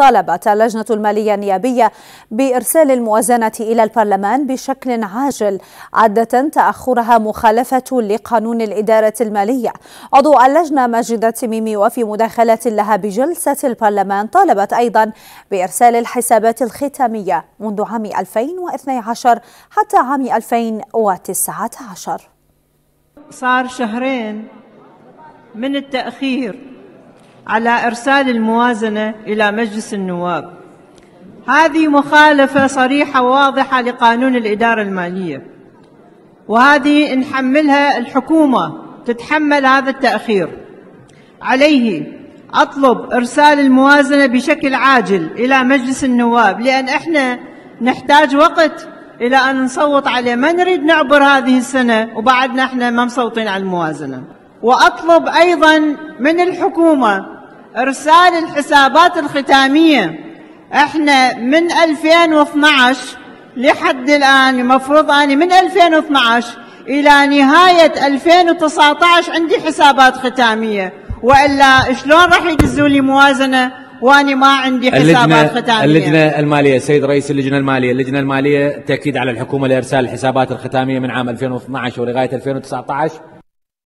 طالبت اللجنة المالية النيابية بإرسال الموازنة إلى البرلمان بشكل عاجل عادة تأخرها مخالفة لقانون الإدارة المالية. عضو اللجنة ماجد التميمي وفي مداخلة لها بجلسة البرلمان طالبت أيضا بإرسال الحسابات الختامية منذ عام 2012 حتى عام 2019 صار شهرين من التأخير على إرسال الموازنة إلى مجلس النواب. هذه مخالفة صريحة واضحة لقانون الإدارة المالية. وهذه نحملها الحكومة تتحمل هذا التأخير. عليه أطلب إرسال الموازنة بشكل عاجل إلى مجلس النواب لأن إحنا نحتاج وقت إلى أن نصوت عليه. ما نريد نعبر هذه السنة وبعدنا إحنا ما مصوتين على الموازنة. وأطلب أيضا من الحكومة إرسال الحسابات الختامية. إحنا من 2012 لحد الآن المفروض أني من 2012 إلى نهاية 2019 عندي حسابات ختامية. وإلا شلون راح يدزوا لي موازنة وأنا ما عندي حسابات ختامية؟ اللجنة المالية سيد رئيس اللجنة المالية. اللجنة المالية تأكيد على الحكومة لإرسال الحسابات الختامية من عام 2012 ولغاية 2019